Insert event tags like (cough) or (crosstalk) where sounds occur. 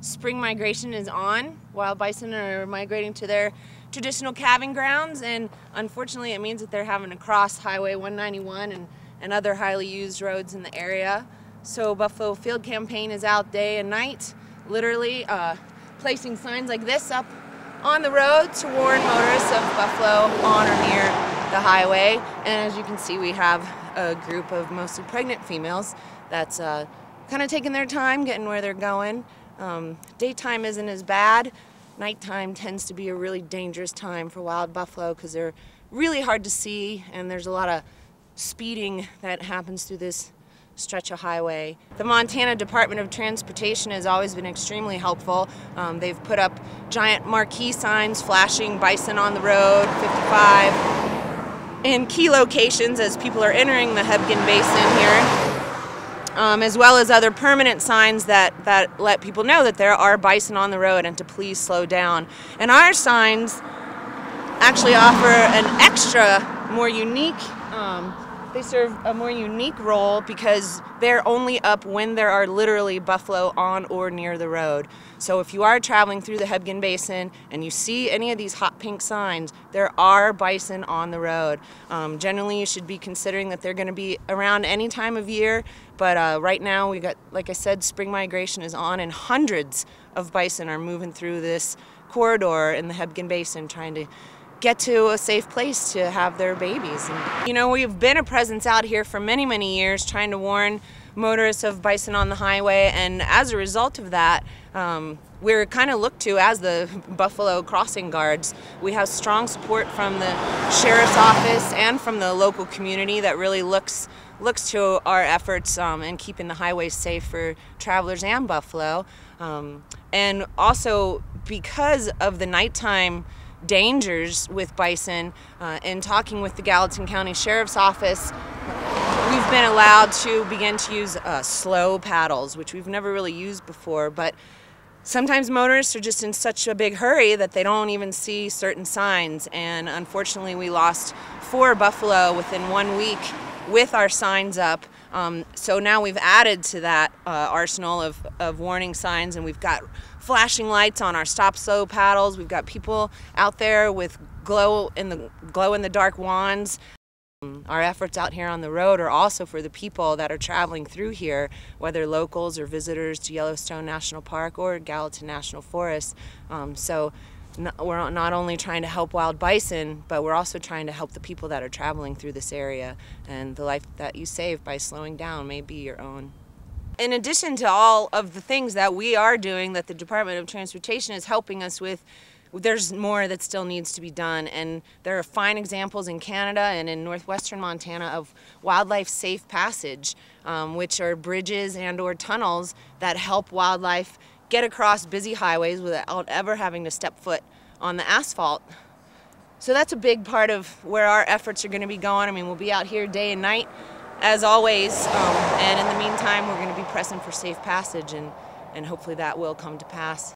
Spring migration is on. Wild bison are migrating to their traditional calving grounds, and unfortunately, it means that they're having to cross Highway 191 and, and other highly used roads in the area. So, Buffalo Field Campaign is out day and night, literally uh, placing signs like this up on the road to warn motorists of Buffalo on or near the highway. And as you can see, we have a group of mostly pregnant females that's uh, kind of taking their time getting where they're going. Um, daytime isn't as bad. Nighttime tends to be a really dangerous time for wild buffalo because they're really hard to see and there's a lot of speeding that happens through this stretch of highway. The Montana Department of Transportation has always been extremely helpful. Um, they've put up giant marquee signs flashing bison on the road, 55, in key locations as people are entering the Hebgen Basin here um, as well as other permanent signs that, that let people know that there are bison on the road and to please slow down. And our signs actually offer an extra, more unique um, they serve a more unique role because they're only up when there are literally buffalo on or near the road. So if you are traveling through the Hebgen Basin and you see any of these hot pink signs, there are bison on the road. Um, generally, you should be considering that they're going to be around any time of year, but uh, right now we got, like I said, spring migration is on and hundreds of bison are moving through this corridor in the Hebgen Basin trying to get to a safe place to have their babies. And, you know, we've been a presence out here for many, many years trying to warn motorists of bison on the highway, and as a result of that, um, we're kind of looked to as the (laughs) Buffalo crossing guards. We have strong support from the sheriff's office and from the local community that really looks looks to our efforts um, in keeping the highways safe for travelers and Buffalo. Um, and also because of the nighttime dangers with bison. Uh, in talking with the Gallatin County Sheriff's Office, we've been allowed to begin to use uh, slow paddles, which we've never really used before, but sometimes motorists are just in such a big hurry that they don't even see certain signs. And unfortunately, we lost four buffalo within one week with our signs up. Um, so now we've added to that uh, arsenal of, of warning signs and we've got flashing lights on our stop slow paddles. We've got people out there with glow in the glow in the dark wands. Um, our efforts out here on the road are also for the people that are traveling through here, whether locals or visitors to Yellowstone National Park or Gallatin National Forest. Um, so we're not only trying to help wild bison, but we're also trying to help the people that are traveling through this area. And the life that you save by slowing down may be your own. In addition to all of the things that we are doing that the Department of Transportation is helping us with, there's more that still needs to be done. And there are fine examples in Canada and in northwestern Montana of wildlife safe passage, um, which are bridges and or tunnels that help wildlife get across busy highways without ever having to step foot on the asphalt. So that's a big part of where our efforts are going to be going. I mean, we'll be out here day and night, as always. Um, and in the meantime, we're going to be pressing for safe passage, and, and hopefully that will come to pass.